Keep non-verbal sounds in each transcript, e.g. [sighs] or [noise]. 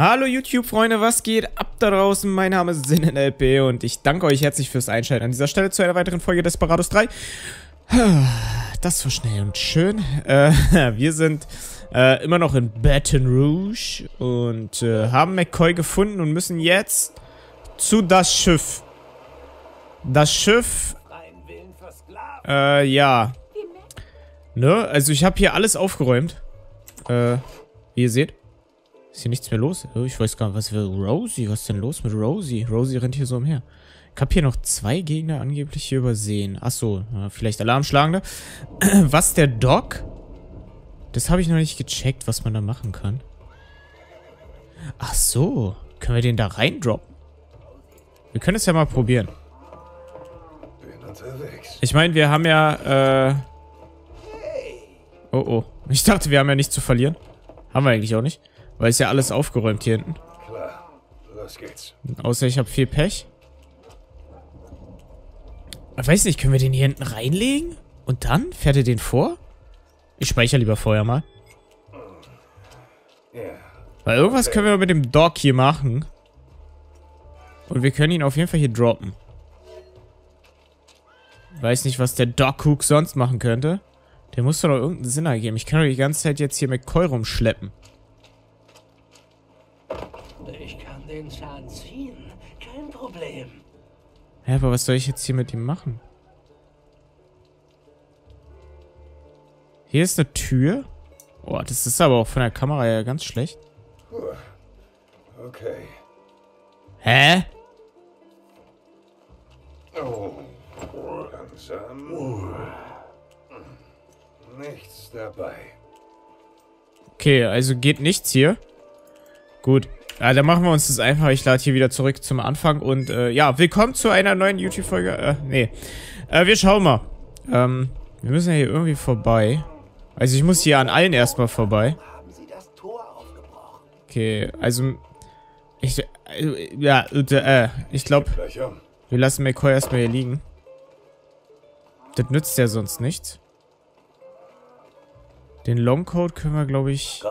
Hallo YouTube-Freunde, was geht ab da draußen? Mein Name ist SinnNLP und ich danke euch herzlich fürs Einschalten an dieser Stelle zu einer weiteren Folge Desperados 3. [sighs] Das war schnell und schön. Äh, [laughs] wir sind äh, immer noch in Baton Rouge und äh, haben McCoy gefunden und müssen jetzt zu das Schiff. Das Schiff... Äh, ja. Ne? Also ich habe hier alles aufgeräumt. Äh, wie ihr seht. Ist hier nichts mehr los? Oh, ich weiß gar nicht, was für Rosie. Was ist denn los mit Rosie? Rosie rennt hier so umher. Ich habe hier noch zwei Gegner angeblich hier übersehen. Achso, vielleicht Alarmschlagende. [clears throat] Was, der Doc? Das habe ich noch nicht gecheckt, was man da machen kann. Ach so. Können wir den da reindroppen? Wir können es ja mal probieren. Ich meine, wir haben ja, äh... Oh, oh. Ich dachte, wir haben ja nichts zu verlieren. Haben wir eigentlich auch nicht. Weil ist ja alles aufgeräumt hier hinten. Klar, los geht's. Außer ich habe viel Pech. Ich weiß nicht, können wir den hier hinten reinlegen? Und dann? Fährt er den vor? Ich speichere lieber vorher mal. Weil irgendwas können wir mit dem Dog hier machen. Und wir können ihn auf jeden Fall hier droppen. Weiß nicht, was der Dog Hook sonst machen könnte. Der muss doch noch irgendeinen Sinn ergeben. Ich kann doch die ganze Zeit jetzt hier Koi rumschleppen. den Zahn ziehen. Kein Problem. Hä, aber was soll ich jetzt hier mit ihm machen? Hier ist eine Tür. Boah, das ist aber auch von der Kamera ja ganz schlecht. Okay. Hä? Oh, langsam. Nichts dabei. Okay, also geht nichts hier. Gut. Ja, dann machen wir uns das einfach. Ich lade hier wieder zurück zum Anfang. Und äh, ja, willkommen zu einer neuen YouTube-Folge. Äh, nee. Äh, wir schauen mal. Ähm, wir müssen ja hier irgendwie vorbei. Also ich muss hier an allen erstmal vorbei. Okay, also... Ich... Äh, ja, äh, ich glaube... Wir lassen McCoy erstmal hier liegen. Das nützt ja sonst nichts. Den Longcode können wir, glaube ich,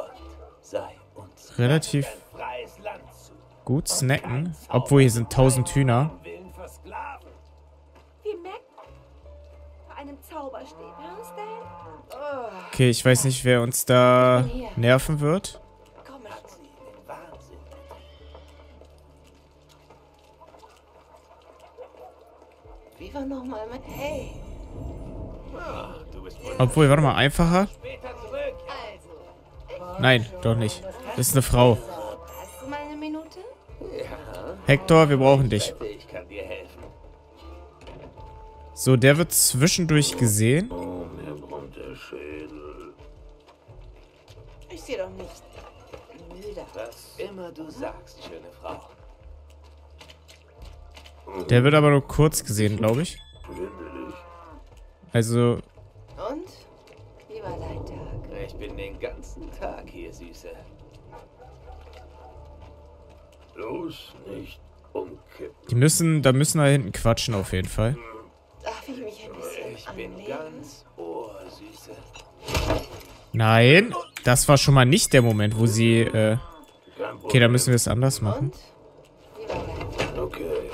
relativ Gut snacken. Obwohl, hier sind tausend Hühner. Okay, ich weiß nicht, wer uns da nerven wird. Obwohl, warte mal, einfacher? Nein, doch nicht. Das ist eine Frau. Hector, wir brauchen dich. So, der wird zwischendurch gesehen. Oh, mir brummt der Schädel. Ich sehe doch nicht müde Was immer du sagst, schöne Frau. Der wird aber nur kurz gesehen, glaube ich. Also... Und? Wie war dein Tag? Ich bin den ganzen Tag hier, Süße. Los, nicht umkippen. Die müssen, da müssen wir hinten quatschen auf jeden Fall. Darf ich mich ein bisschen Ich bin ganz Ohr, Süße. Nein, das war schon mal nicht der Moment, wo sie, äh... Okay, da müssen wir es anders machen. Okay.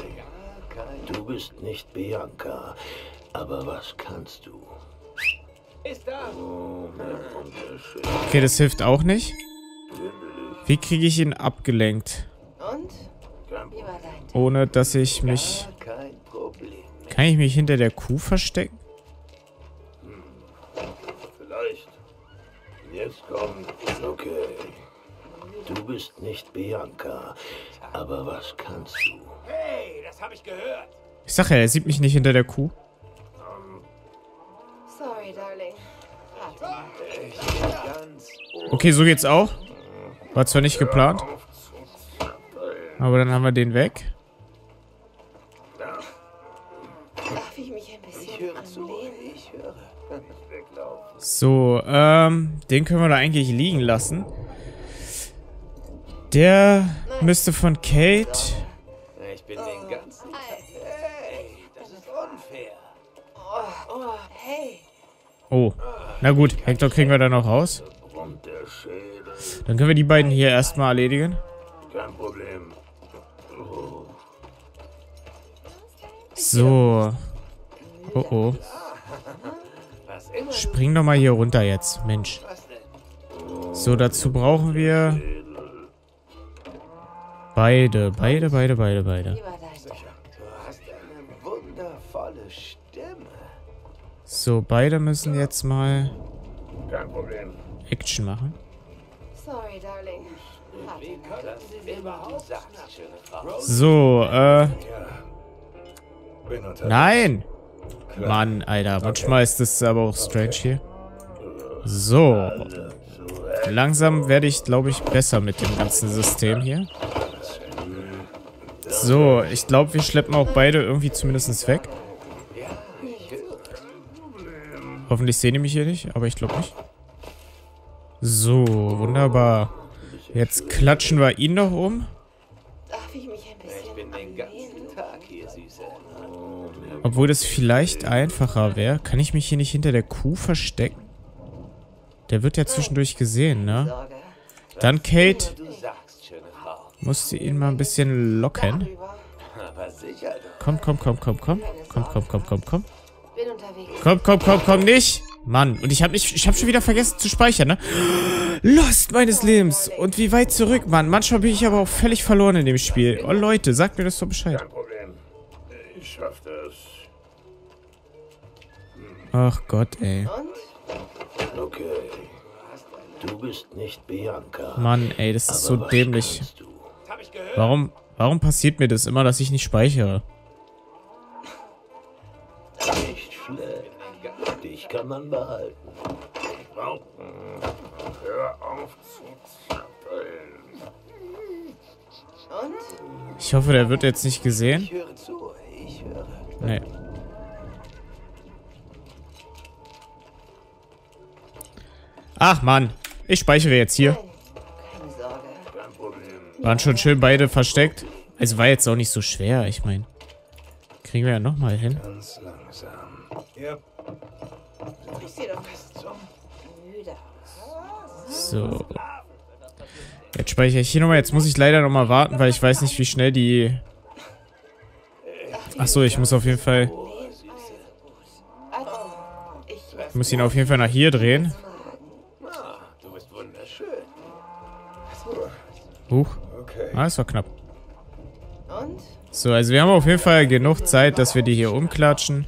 Du bist nicht Bianca, aber was kannst du? Oh, okay, das hilft auch nicht. Wie kriege ich ihn abgelenkt? Ohne dass ich mich... Kann ich mich hinter der Kuh verstecken? Vielleicht. Jetzt kommt... Okay. Du bist nicht Bianca, aber was kannst du? Hey, das habe ich gehört. Ich sag ja, er sieht mich nicht hinter der Kuh. Sorry, Darling. Okay, so geht's auch. War zwar nicht geplant. Aber dann haben wir den weg. Darf ich mich ein bisschen ich höre zu. Ich höre. [laughs] So, ähm, den können wir da eigentlich liegen lassen. Der müsste von Kate... Ich bin den ganzen Hey, das ist unfair. Oh, oh, hey. Oh, na gut, Hector kriegen wir da noch raus. Dann können wir die beiden hier erstmal erledigen. So. Oh oh. Spring doch mal hier runter jetzt, Mensch. So, dazu brauchen wir beide, beide, beide, beide, beide. So, beide müssen jetzt mal Action machen. Sorry, darling. So, äh. Nein! Mann, Alter. Manchmal ist das aber auch strange hier. So. Langsam werde ich, glaube ich, besser mit dem ganzen System hier. So, ich glaube, wir schleppen auch beide irgendwie zumindest weg. Hoffentlich sehen die mich hier nicht, aber ich glaube nicht. So, wunderbar. Jetzt klatschen wir ihn noch um. Ich mich ein bisschen Ich bin den ganzen Tag hier, Süße. Obwohl das vielleicht einfacher wäre. Kann ich mich hier nicht hinter der Kuh verstecken? Der wird ja zwischendurch gesehen, ne? Dann Kate. Du Frau. Musste ihn mal ein bisschen locken. Komm, komm, komm, komm, komm. Komm, komm, komm, komm, komm. Komm, komm, komm, komm, nicht. Mann, und ich habe nicht, ich habe schon wieder vergessen zu speichern, ne? Lost meines Lebens. Und wie weit zurück, Mann. Manchmal bin ich aber auch völlig verloren in dem Spiel. Oh, Leute, sagt mir das doch Bescheid. Kein Problem. Ich schaff das. Ach Gott, ey. Und? Okay. Du bist nicht Bianca. Mann, ey, das ist so dämlich. Warum, warum passiert mir das immer, dass ich nicht speichere? Nicht schlecht. Dich kann man behalten. Raupen. Hör auf zu zappeln. Und? Ich hoffe, der wird jetzt nicht gesehen. Ich höre zu. Ich höre. Nee. Ach, Mann. Ich speichere jetzt hier. Keine Sorge. Kein Problem. Waren schon schön beide versteckt. Also war jetzt auch nicht so schwer, ich meine. Kriegen wir ja nochmal hin. Ganz langsam. Ja. Ich sehe doch fast müde aus. So. Jetzt speichere ich hier nochmal. Jetzt muss ich leider nochmal warten, weil ich weiß nicht, wie schnell die... Ach so, ich muss auf jeden Fall... Ich muss ihn auf jeden Fall nach hier drehen. Huch. Ah, das war knapp. So, also wir haben auf jeden Fall genug Zeit, dass wir die hier umklatschen.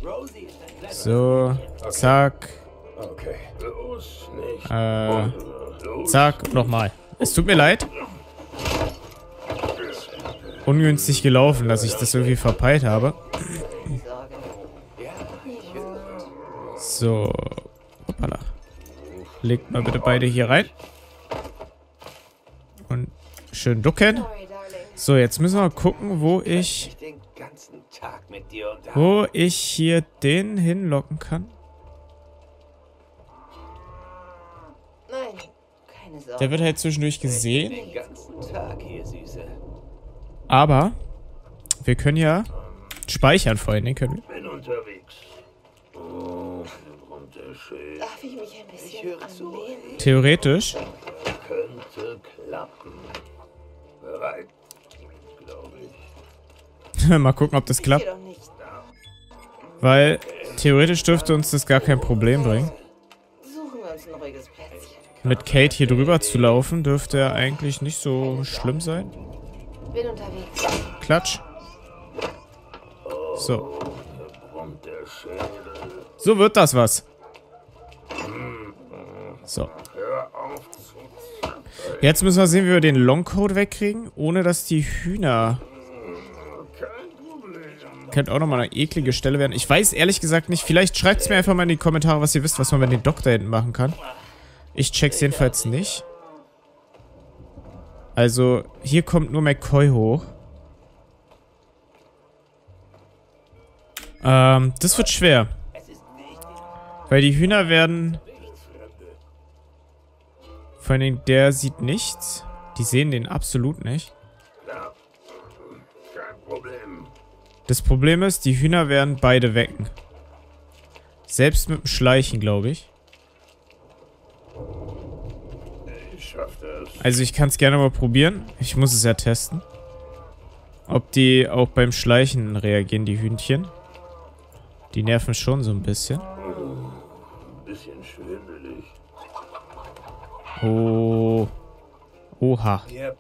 So, zack, Okay. Los, nicht. äh, zack, nochmal. Es tut mir leid. Ungünstig gelaufen, dass ich das irgendwie verpeilt habe. So, hoppala. Legt mal bitte beide hier rein. Und schön ducken. So, jetzt müssen wir mal gucken, wo ich, Ich den ganzen Tag mit dir unterhalten. wo ich hier den hinlocken kann. Nein, keine Sorge. Der wird halt zwischendurch gesehen. Aber wir können ja speichern vor allen Dingen, können wir. Bin unterwegs. Oh. Darf ich mich ein bisschen Ich? Theoretisch. Könnte klappen. Bereit? Glaube ich. [laughs] mal gucken, ob das klappt. Weil theoretisch dürfte uns das gar kein Problem bringen. Suchen wir uns ein ruhiges. Mit Kate hier drüber zu laufen, dürfte ja eigentlich nicht so schlimm sein. Bin unterwegs. Klatsch. So. So wird das was. So. Jetzt müssen wir sehen, wie wir den Longcode wegkriegen, ohne dass die Hühner... Könnte auch nochmal eine eklige Stelle werden. Ich weiß ehrlich gesagt nicht. Vielleicht schreibt es mir einfach mal in die Kommentare, was ihr wisst, was man mit den Dock da hinten machen kann. Ich check's jedenfalls nicht. Also, hier kommt nur McCoy hoch. Ähm, das wird schwer. Weil die Hühner werden... Vor allen Dingen, der sieht nichts. Die sehen den absolut nicht. Das Problem ist, die Hühner werden beide wecken. Selbst mit dem Schleichen, glaube. Ich schaff das. Also ich kann es gerne mal probieren. Ich muss es ja testen. Ob die auch beim Schleichen reagieren, die Hühnchen. Die nerven schon so ein bisschen. Ein bisschen schwindelig. Oh. Oha. Yep.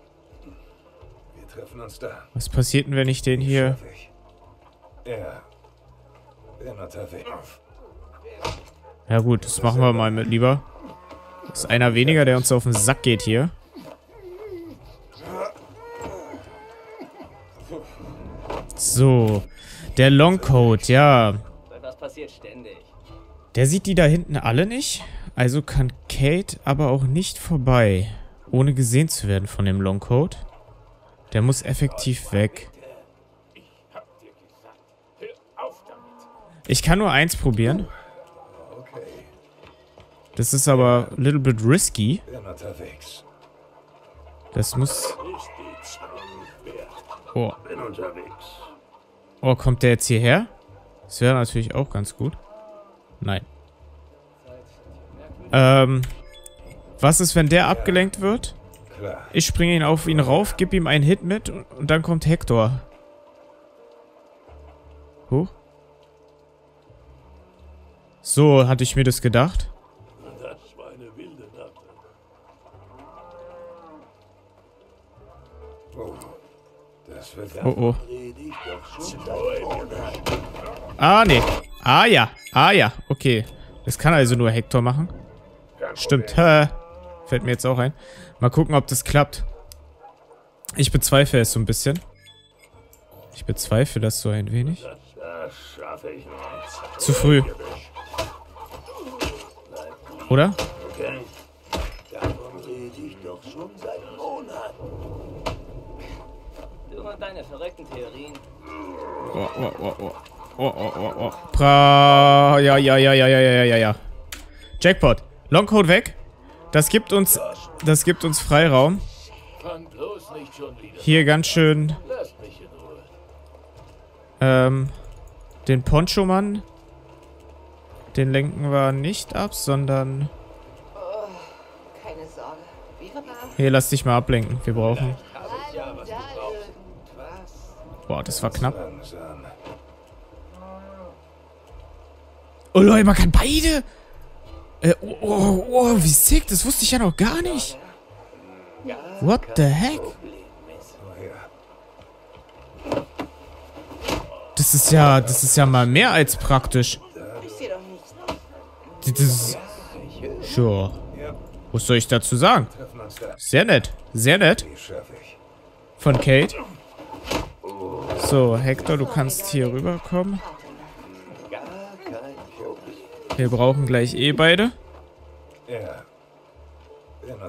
Wir treffen uns da. Was passiert denn, wenn ich den hier... Ja. Ja gut, das machen wir mal mit lieber. Ist einer weniger, der uns auf den Sack geht hier. So. Der Longcoat, ja. Was passiert ständig? Der sieht die da hinten alle nicht. Also kann Kate aber auch nicht vorbei. Ohne gesehen zu werden von dem Longcoat. Der muss effektiv weg. Ich kann nur eins probieren. Okay. Das ist aber a little bit risky. Das muss... Oh, Bin unterwegs. Oh kommt der jetzt hierher? Das wäre natürlich auch ganz gut. Nein. Ähm, was ist, wenn der abgelenkt wird? Ich springe ihn auf ihn rauf, gib ihm einen Hit mit und, und dann kommt Hector. Huch. So hatte ich mir das gedacht. Oh oh. Ah, nee. Ah ja. Ah ja. Okay. Das kann also nur Hector machen. Stimmt. Hä. Fällt mir jetzt auch ein. Mal gucken, ob das klappt. Ich bezweifle es so ein bisschen. Ich bezweifle das so ein wenig. Zu früh. Oder? Okay? Davon rede ich doch schon seit Monaten. Du und deine verrückten Theorien. Oh, oh, oh, oh. Oh, oh, oh, oh. Pra. Ja, ja, ja, ja, ja, ja, ja, ja. Jackpot. Longcode weg. Das gibt uns. Das gibt uns Freiraum. Hier ganz schön. Ähm. Den Poncho-Mann. Den lenken wir nicht ab, sondern. War Hier, lass dich mal ablenken. Wir brauchen. Boah, das war knapp. Oh Leute, man kann beide. Äh, oh, oh, oh, wie sick. Das wusste ich ja noch gar nicht. What the heck? Das ist ja, das ist ja mal mehr als praktisch. Das ist... Sure. Was soll ich dazu sagen? Sehr nett. Sehr nett. Von Kate. So, Hector, du kannst hier rüberkommen. Wir brauchen gleich eh beide.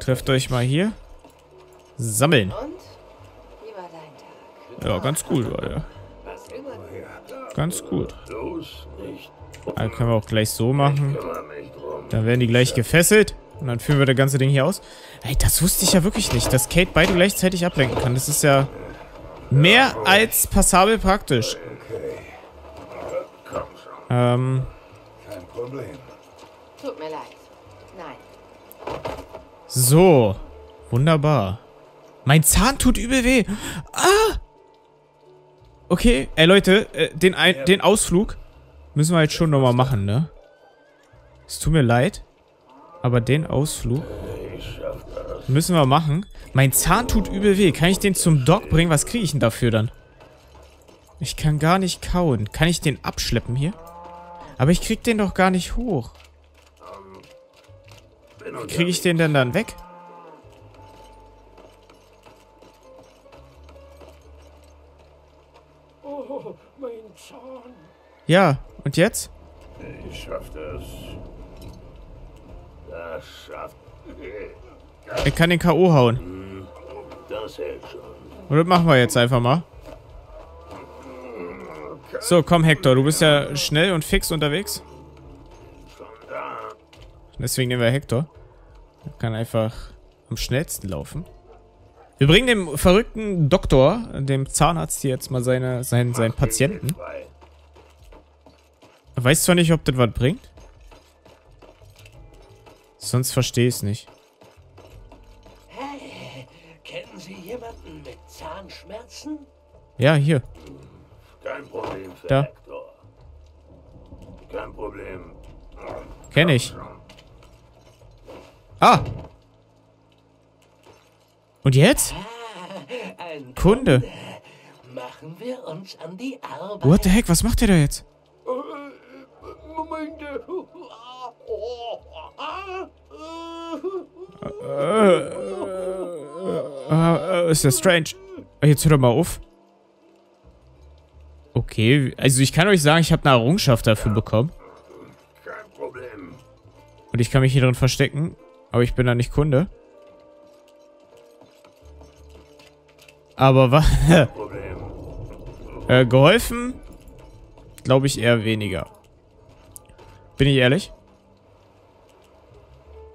Trefft euch mal hier. Sammeln. War? Ja, ganz. Oh ja. Ganz gut. Dann können wir auch gleich so machen. Dann werden die gleich gefesselt. Und dann führen wir das ganze Ding hier aus. Ey, das wusste ich ja wirklich nicht, dass Kate beide gleichzeitig ablenken kann. Das ist ja mehr als passabel praktisch. Ähm, Kein Problem. Tut mir leid. Nein. so. Wunderbar. Mein Zahn tut übel weh. Ah! Okay, ey Leute, äh, den, Ein den Ausflug müssen wir jetzt schon nochmal machen, ne? Es tut mir leid, aber den Ausflug Ich schaff das. Müssen wir machen. Mein Zahn tut übel weh. Kann ich den zum Doc bringen? Was kriege ich denn dafür dann? Ich kann gar nicht kauen. Kann ich den abschleppen hier? Aber ich krieg den doch gar nicht hoch. Kriege ich den denn dann weg? Oh, mein Zahn. Ja, und jetzt? Ich schaff das. Das schafft. Ich kann den K.O. hauen. Das hält schon. Und das machen wir jetzt einfach mal. So, komm Hector, du bist ja schnell und fix unterwegs. Deswegen nehmen wir Hector. Er kann einfach am schnellsten laufen. Wir bringen dem verrückten Doktor, dem Zahnarzt hier jetzt mal seine, seinen, seinen Patienten. Er weiß zwar nicht, ob das was bringt. Sonst verstehe ich es nicht. Ja, hier. Kein Problem Da. Hector. Kein Problem. Kenn ich. Ah! Und jetzt? Ein Kunde. Machen wir uns an die Arbeit. What the heck, was macht der da jetzt? Moment. Äh, ist ja strange. Jetzt hör doch mal auf. Okay, also ich kann euch sagen, ich habe eine Errungenschaft dafür bekommen. Kein Problem. Und ich kann mich hier drin verstecken. Aber ich bin da nicht Kunde. Aber was? [laughs] Äh, geholfen? Glaube ich eher weniger. Bin ich ehrlich?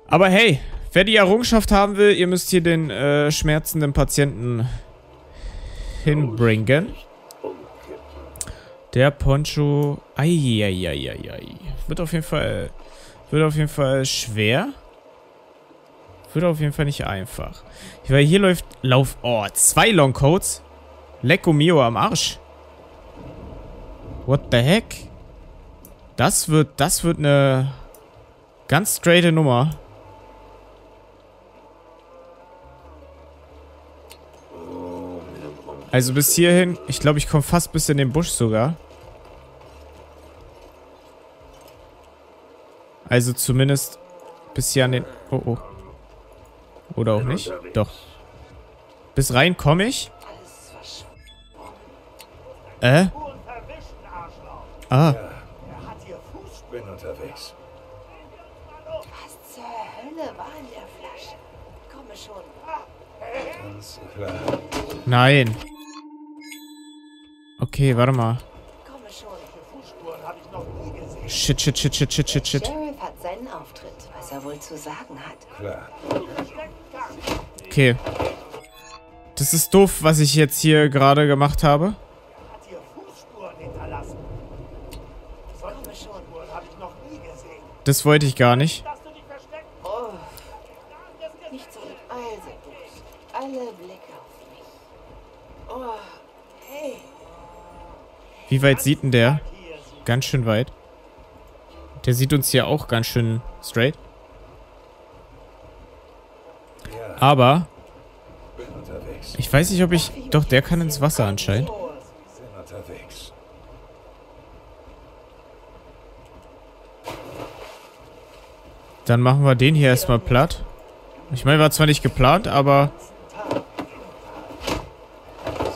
Aber hey, wer die Errungenschaft haben will, ihr müsst hier den äh, schmerzenden Patienten hinbringen. Der Poncho. Eieieiei. Wird auf jeden Fall. Wird auf jeden Fall schwer. Wird auf jeden Fall nicht einfach. Weil hier läuft. Lauf. Oh, zwei Longcodes. Lecco mio am Arsch. What the heck? Das wird. Das wird eine. Ganz straighte Nummer. Also bis hierhin. Ich glaube, ich komme fast bis in den Busch sogar. Also zumindest bis hier an den... Oh, oh. Oder auch nicht? Doch. Bis rein komme ich. Äh? Ah. Bin. Nein. Okay, warte mal. Komme schon. Shit, shit, shit, shit, shit, shit, shit. Sheriff hat seinen Auftritt, was er wohl zu sagen hat. Klar. Okay. Das ist doof, was ich jetzt hier gerade gemacht habe. Das wollte ich gar nicht. Oh. Nicht so mit Eilse, Bruce. Alle Blicke auf mich. Oh, hey. Wie weit sieht denn der? Ganz schön weit. Der sieht uns hier auch ganz schön straight. Aber ich weiß nicht, ob ich... Doch, der kann ins Wasser anscheinend. Dann machen wir den hier erstmal platt. Ich meine, war zwar nicht geplant, aber...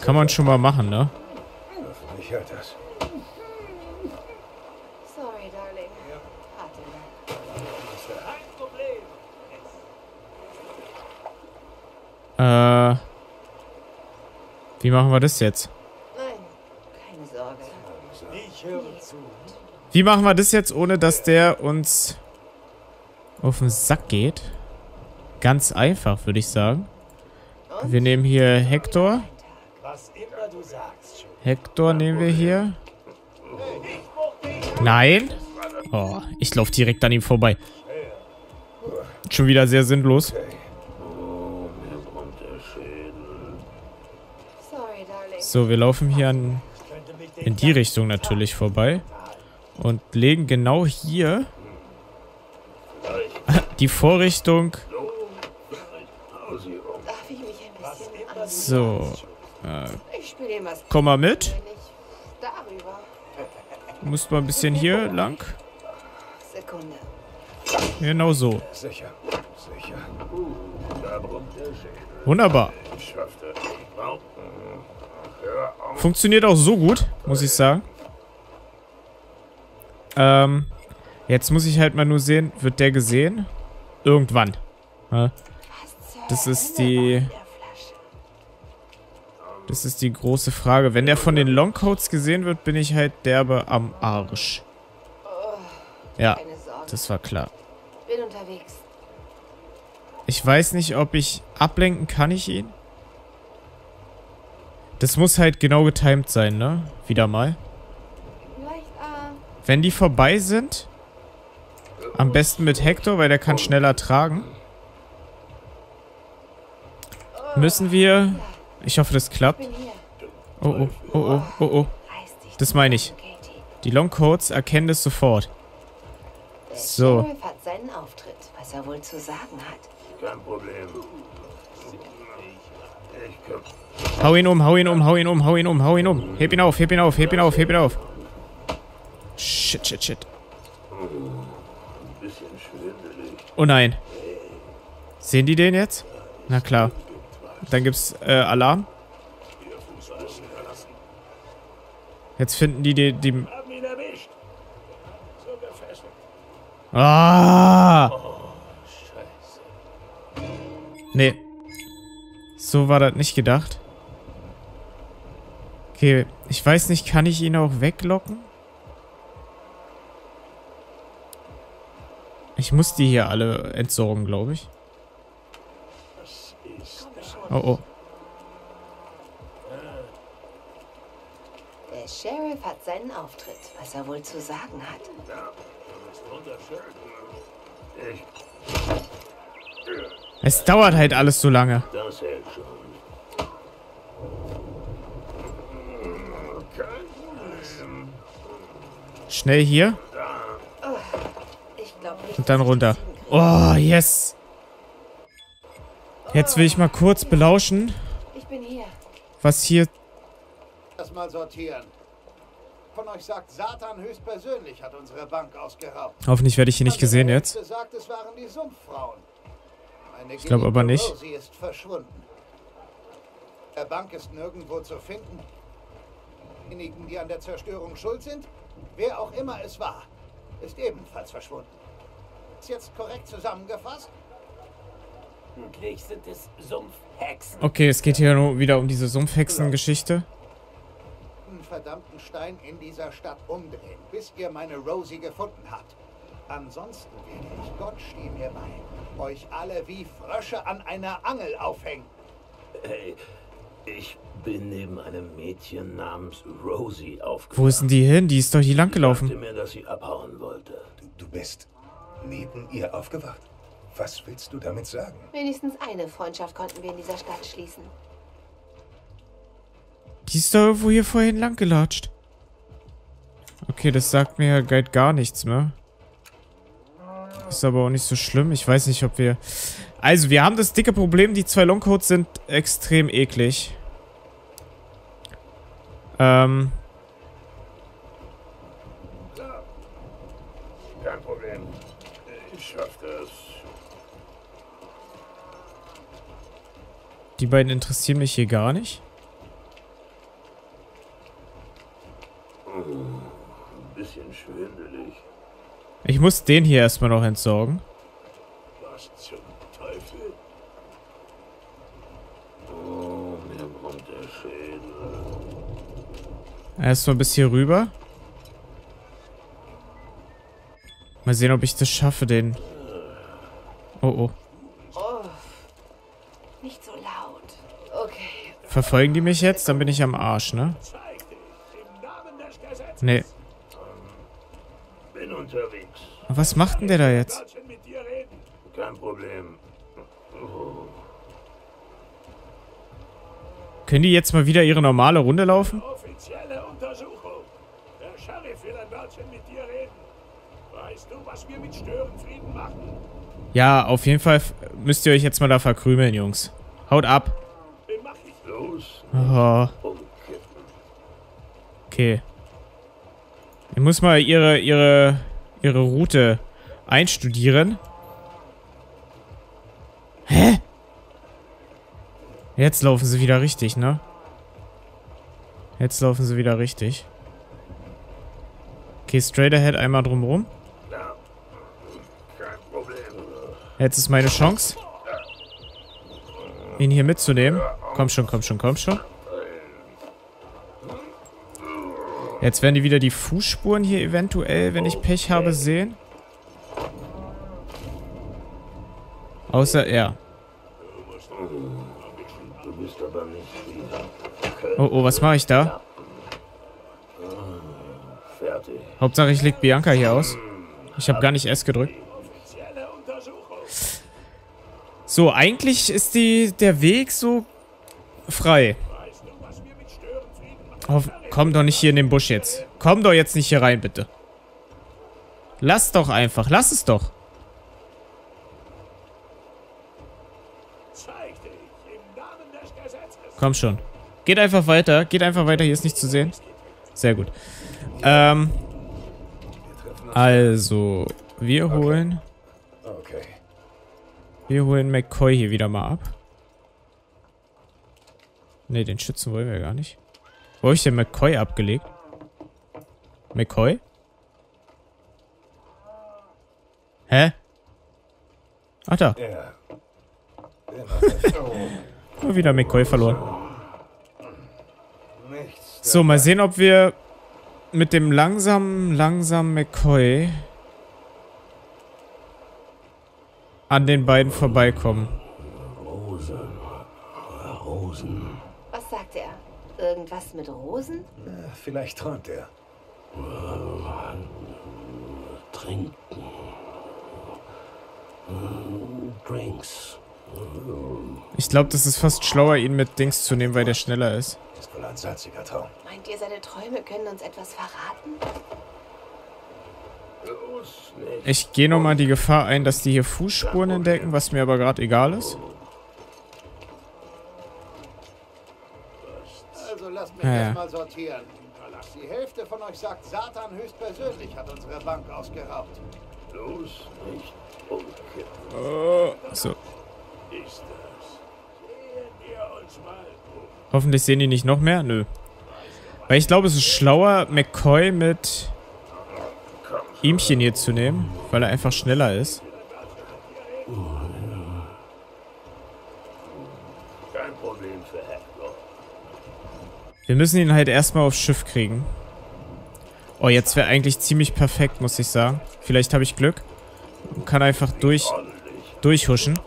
Kann man schon mal machen, ne? Hört das. Sorry, Darling. Warte mal. Äh... Wie machen wir das jetzt? Nein, keine Sorge. Wie machen wir das jetzt, ohne dass der uns auf den Sack geht? Ganz einfach, würde ich sagen. Wir nehmen hier Hector. Was immer du sagst. Hector nehmen wir hier. Nein. Oh, ich laufe direkt an ihm vorbei. Schon wieder sehr sinnlos. So, wir laufen hier an, in die Richtung natürlich vorbei. Und legen genau hier [laughs] die Vorrichtung. So, Ich spiele dir was komm mal mit. darüber. Muss mal ein bisschen hier lang. Sekunde. Genau so. Sicher. Sicher. Da brummt der Schädel. Wunderbar. Funktioniert auch so gut, muss ich sagen. Ähm, jetzt muss ich halt mal nur sehen, wird der gesehen? Irgendwann. Das ist die- das ist die große Frage. Wenn der von den Longcoats gesehen wird, bin ich halt derbe am Arsch. Ja, das war klar. Bin unterwegs. Ich weiß nicht, ob ich ablenken kann ich ihn. Das muss halt genau getimed sein, ne? Wieder mal. Äh, Wenn die vorbei sind, am besten mit Hector, weil der kann schneller tragen. Müssen wir... Ich hoffe, das klappt. Oh, oh, oh, oh, oh, oh. Das meine ich. Die Longcoats erkennen es sofort. Der So. Sheriff hat seinen Auftritt, was er wohl zu sagen hat. Kein Problem. Ich komm. Hau ihn um, hau ihn um, hau ihn um, hau ihn um, hau ihn um. Heb ihn auf, heb ihn auf, heb ihn auf, heb ihn auf. Shit, shit, shit. Oh nein. Sehen die den jetzt? Na klar. Dann gibt's äh, Alarm. Jetzt finden die die... die ah! Nee. So war das nicht gedacht. Okay, ich weiß nicht, kann ich ihn auch weglocken? Ich muss die hier alle entsorgen, glaube ich. Oh, oh. Der Sheriff hat seinen Auftritt, was er wohl zu sagen hat. Ja, das ist wunderschön. Ich, Es dauert halt alles so lange. das hält schon. Schnell hier Ich glaube nicht. und dann runter. Oh, yes. Jetzt will ich mal kurz belauschen, Ich bin hier. was hier... Erstmal sortieren. Von euch sagt Satan höchstpersönlich hat unsere Bank ausgeraubt. Hoffentlich werde ich hier nicht gesehen jetzt. Sagt, es waren die Sumpffrauen. Meine Ich glaub aber nicht. Rosie ist verschwunden. Der Bank ist nirgendwo zu finden. Diejenigen, die an der Zerstörung schuld sind, wer auch immer es war, ist ebenfalls verschwunden. Ist jetzt korrekt zusammengefasst? Eigentlich sind es Sumpfhexen. Okay, es geht hier nur wieder um diese Sumpfhexen-Geschichte. verdammten Stein in dieser Stadt umdrehen, bis ihr meine Rosie gefunden habt. Ansonsten werde ich, Gott steh mir bei, euch alle wie Frösche an einer Angel aufhängen. Hey, ich bin neben einem Mädchen namens Rosie aufgewacht. Wo ist denn die hin? Die ist doch hier lang Sie gelaufen. sagte mir, dass sie abhauen wollte. Du bist neben ihr aufgewacht. Was willst du damit sagen? Wenigstens eine Freundschaft konnten wir in dieser Stadt schließen. Die ist doch irgendwo hier vorhin lang gelatscht. Okay, das sagt mir ja gar nichts mehr. Ist aber auch nicht so schlimm. Ich weiß nicht, ob wir... Also, wir haben das dicke Problem, die zwei Longcoats sind extrem eklig. Ähm, Kein Problem. Ich schaff das. Die beiden interessieren mich hier gar nicht. Ein bisschen schwindelig. Ich muss den hier erstmal noch entsorgen. Was zum Teufel? Oh, mir brummt der Schädel. Erstmal bis hier rüber. Mal sehen, ob ich das schaffe, den... Oh, oh. Nicht so laut. Okay. Verfolgen die mich jetzt? Dann bin ich am Arsch, ne? Nee. Bin unterwegs. Was macht denn der da jetzt? Kein Problem. Oh, Können die jetzt mal wieder ihre normale Runde laufen? offizielle Untersuchung. Der Sheriff will ein Wörtchen mit dir reden. Weißt du, was wir mit Störenfrieden machen? Ja, auf jeden Fall müsst ihr euch jetzt mal da verkrümeln, Jungs. Haut ab. Den mach ich los. Oh, okay. Ich muss mal ihre, ihre, ihre Route einstudieren. Hä? Jetzt laufen sie wieder richtig, ne? Jetzt laufen sie wieder richtig. Okay, straight ahead einmal drumrum. Jetzt ist meine Chance, ihn hier mitzunehmen. Komm schon, komm schon, komm schon. Jetzt werden die wieder die Fußspuren hier eventuell, wenn ich Pech habe, sehen. Außer er. Oh, oh, was mache ich da? Hauptsache ich leg Bianca hier aus. Ich habe gar nicht S gedrückt. So, eigentlich ist die, der Weg so frei. Hoff komm doch nicht hier in den Busch jetzt. Komm doch jetzt nicht hier rein, bitte. Lass doch einfach. Lass es doch. Komm schon. Geht einfach weiter. Geht einfach weiter. Hier ist nichts zu sehen. Sehr gut. Ähm. Also. Wir holen... Okay. Wir holen McCoy hier wieder mal ab. Ne, den Schützen wollen wir gar nicht. Wo habe ich den McCoy abgelegt? McCoy? Hä? Ach da. Nur wieder McCoy verloren. So, mal sehen, ob wir mit dem langsamen, langsamen McCoy an den beiden vorbeikommen. Was sagt er? Irgendwas mit Rosen? Ja, Vielleicht träumt er. Trinken. Drinks. Ich glaube, das ist fast schlauer, ihn mit Dings zu nehmen, weil der schneller ist. Ist wohl ein salziger Traum. Meint ihr, seine Träume können uns etwas verraten? Ich gehe nochmal die Gefahr ein, dass die hier Fußspuren entdecken, was mir aber gerade egal ist. Also lasst mich Ja, erstmal sortieren. Die Hälfte von euch sagt, Satan höchstpersönlich hat unsere Bank ausgeraubt. Los, nicht umkippen. Oh, so. Ist das. Sehen wir uns mal um. Hoffentlich sehen die nicht noch mehr. Nö. Weil ich glaube, es ist schlauer, McCoy mit ihmchen hier zu nehmen, weil er einfach schneller ist. Kein Problem für Hector. Wir müssen ihn halt erstmal aufs Schiff kriegen. Oh, jetzt wäre eigentlich ziemlich perfekt, muss ich sagen. Vielleicht habe ich Glück. Und kann einfach durch, durchhuschen.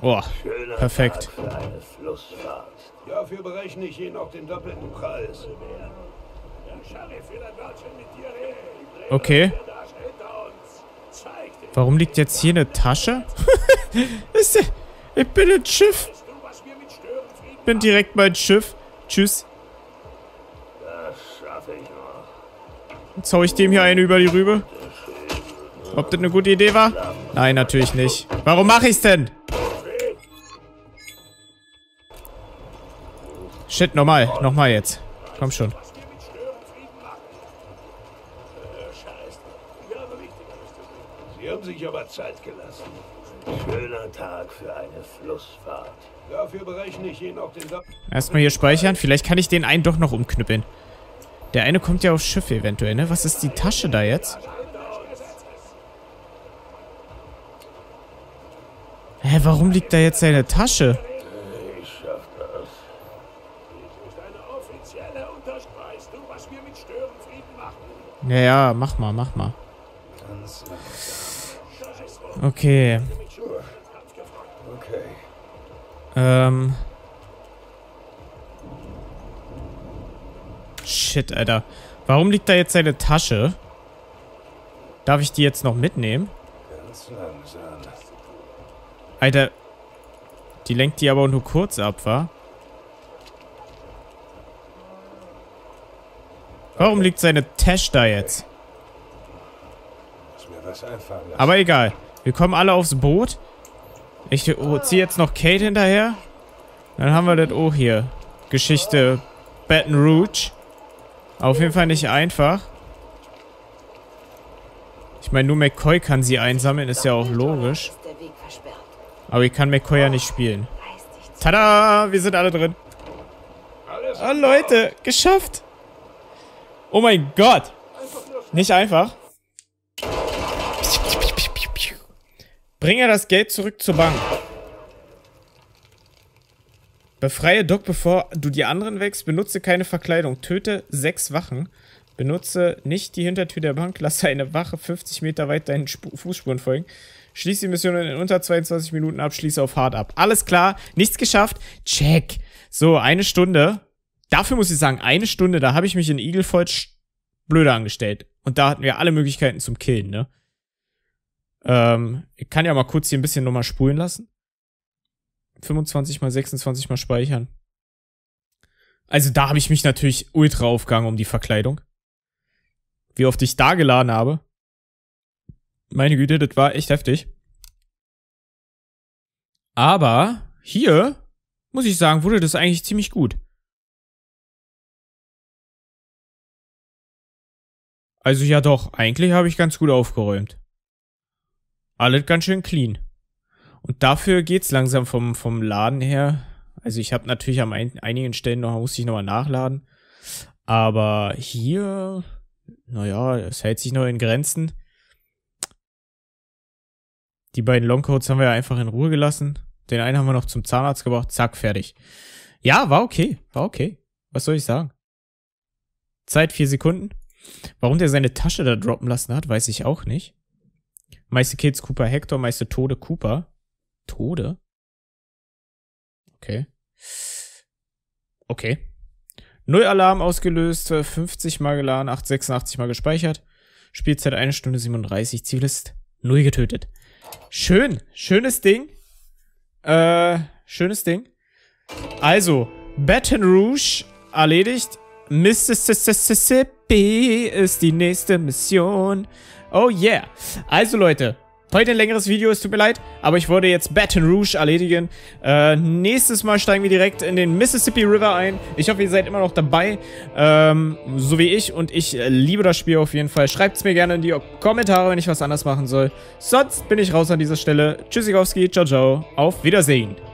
Oh, Schöner Perfekt. Dafür berechne ich Ihnen auch den doppelten Preis. Okay. Warum liegt jetzt hier eine Tasche? [laughs] Ist der, ich bin ein Schiff. Störenfrieden Bin direkt mein Schiff. Tschüss. Ich. Jetzt hau ich dem hier eine über die Rübe. Ob das eine gute Idee war? Nein, natürlich nicht. Warum mache ich's denn? Shit, nochmal. Nochmal jetzt. Komm schon. Sie haben sich aber Zeit gelassen. Schöner Tag für eine Flussfahrt. Dafür berechne ich Ihnen auch den doppelten Erstmal hier speichern. Vielleicht kann ich den einen doch noch umknüppeln. Der eine kommt ja aufs Schiff eventuell, ne? Was ist die Tasche da jetzt? Hä, warum liegt da jetzt seine Tasche? Ich schaff das. Dies ist eine offizielle Unterschreift. Du, was wir mit Störenfrieden machen. Ja, ja, mach mal, mach mal. Okay. Ähm. Shit, Alter. Warum liegt da jetzt seine Tasche? Darf ich die jetzt noch mitnehmen? Alter. Die lenkt die aber nur kurz ab, wa? Warum liegt seine Tasche da jetzt? Aber egal. Wir kommen alle aufs Boot. Ich oh, ziehe jetzt noch Kate hinterher. Dann haben wir das auch hier. Geschichte Baton Rouge. Auf jeden Fall nicht einfach. Ich meine, nur McCoy kann sie einsammeln, ist ja auch logisch. Aber ich kann McCoy ja nicht spielen. Tada! Wir sind alle drin. Oh, Leute, geschafft! Oh mein Gott! Nicht einfach. Bringe das Geld zurück zur Bank. Befreie Doc, bevor du die anderen wächst. Benutze keine Verkleidung. Töte sechs Wachen. Benutze nicht die Hintertür der Bank. Lasse eine Wache 50 Meter weit deinen Sp Fußspuren folgen. Schließe die Mission in unter 22 Minuten ab. Schließe auf hart ab. Alles klar. Nichts geschafft. Check. So, eine Stunde. Dafür muss ich sagen, eine Stunde, da habe ich mich in Igelfold sch- blöde angestellt. Und da hatten wir alle Möglichkeiten zum Killen, ne? Ähm, ich kann ja mal kurz hier ein bisschen nochmal spulen lassen. 25 mal 26 mal speichern. Also da habe ich mich natürlich ultra aufgegangen um die Verkleidung. Wie oft ich da geladen habe. Meine Güte, das war echt heftig. Aber hier, muss ich sagen, wurde das eigentlich ziemlich gut. Also ja doch, eigentlich habe ich ganz gut aufgeräumt. Alles ganz schön clean. Und dafür geht's langsam vom, vom Laden her. Also ich habe natürlich an ein, einigen Stellen noch, muss ich nochmal nachladen. Aber hier, naja, es hält sich noch in Grenzen. Die beiden Longcoats haben wir ja einfach in Ruhe gelassen. Den einen haben wir noch zum Zahnarzt gebracht. Zack, fertig. Ja, war okay. War okay. Was soll ich sagen? Zeit vier Sekunden. Warum der seine Tasche da droppen lassen hat, weiß ich auch nicht. Meiste Kids Cooper Hector, meiste Tode Cooper. Tode? Okay. Okay. Null Alarm ausgelöst, 50 mal geladen, 886 mal gespeichert. Spielzeit 1 Stunde 37, Ziel ist null getötet. Schön, schönes Ding. Äh, schönes Ding. Also, Baton Rouge erledigt. Mississippi ist die nächste Mission. Oh yeah. Also Leute, Heute ein längeres Video, es tut mir leid, aber ich wollte jetzt Baton Rouge erledigen. Äh, nächstes Mal steigen wir direkt in den Mississippi River ein. Ich hoffe, ihr seid immer noch dabei, ähm, so wie ich. Und ich liebe das Spiel auf jeden Fall. Schreibt es mir gerne in die Kommentare, wenn ich was anders machen soll. Sonst bin ich raus an dieser Stelle. Tschüssikowski, ciao, ciao, auf Wiedersehen.